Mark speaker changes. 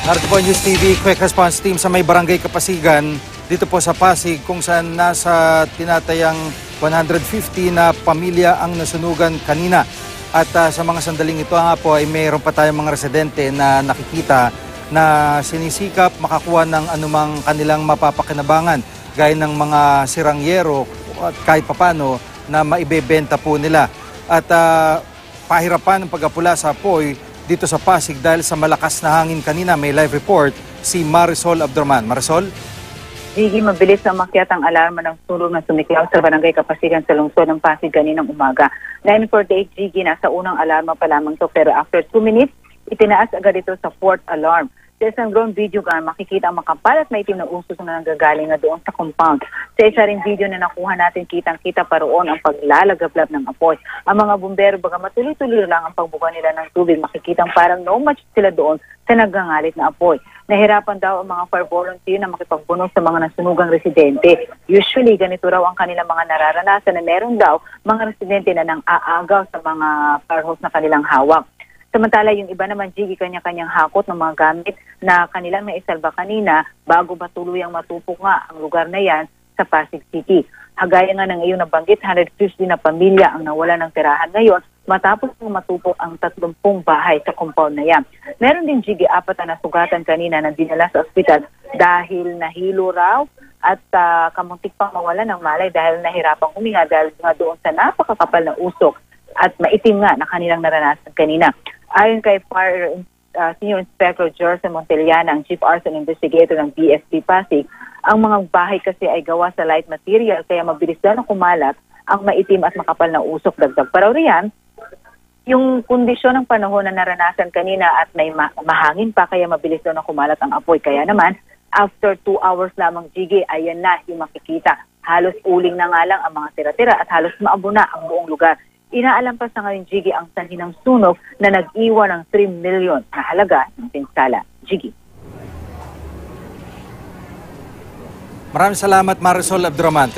Speaker 1: Narito po ang News TV Quick Response Team sa may barangay Kapasigan dito po sa Pasig kung saan nasa tinatayang 150 na pamilya ang nasunugan kanina. At ah, sa mga sandaling ito nga po ay mayroon pa tayong mga residente na nakikita na sinisikap makakuha ng anumang kanilang mapapakinabangan gaya ng mga sirangyero at kahit papano na maibebenta po nila. At ah, pahirapan ng pagkapula sa apoy dito sa Pasig dahil sa malakas na hangin kanina. May live report si Marisol Abdurman. Marisol?
Speaker 2: Gigi, mabilis na makyat ang alarma ng sunog na sumiklaw sa barangay Kapasigan sa lungsod ng Pasig kaninang umaga. 948 Gigi, nasa unang alarma pa lamang to pero after 2 minutes, itinaas agad ito sa fourth alarm. Sa isang drone video ka, makikita ang makapal at maitim na usos na nanggagaling na doon sa compound. Sa isa rin video na nakuha natin, kitang-kita pa roon ang paglalagablab ng apoy. Ang mga bumbero, baga matuloy-tuloy lang ang pagbuka nila ng tubig, makikitang parang no match sila doon sa nagangalit na apoy. Nahirapan daw ang mga fire volunteer na makipagbuno sa mga nasunugang residente. Usually, ganito raw ang kanilang mga nararanasan na meron daw mga residente na nang aagaw sa mga fire hose na kanilang hawak. Samantala, yung iba naman, Jiggy, kanya-kanyang hakot ng mga gamit na kanilang naisalba kanina bago ba tuluyang matupok nga ang lugar na yan sa Pasig City. Hagaya nga ng iyong nabanggit, 150 na pamilya ang nawala ng tirahan ngayon matapos ng matupok ang 30 bahay sa compound na yan. Meron din, Jiggy, apat na nasugatan kanina na dinala sa ospital dahil nahilo raw at ah, kamuntik pang mawala ng malay dahil nahirapang huminga dahil nga doon sa napakakapal na usok at maitim nga na kanilang naranasan kanina. Ayon kay Fire uh, Senior Inspector Jerson Monteliana, ang Chief Arson Investigator ng BSP Pasig, ang mga bahay kasi ay gawa sa light material kaya mabilis na kumalat ang maitim at makapal na usok. Dagdag pa raw riyan, yung kondisyon ng panahon na naranasan kanina at may ma- mahangin pa kaya mabilis daw na kumalat ang apoy. Kaya naman, after two hours lamang, Jiggy, ayan na yung makikita. Halos uling na nga lang ang mga tira-tira at halos maabo na ang buong lugar. Inaalam pa sa ngayon, Jiggy, ang sanhi ng sunog na nag-iwan ng 3 million na halaga ng pinsala. Jiggy.
Speaker 1: Maraming salamat Marisol Abdurman.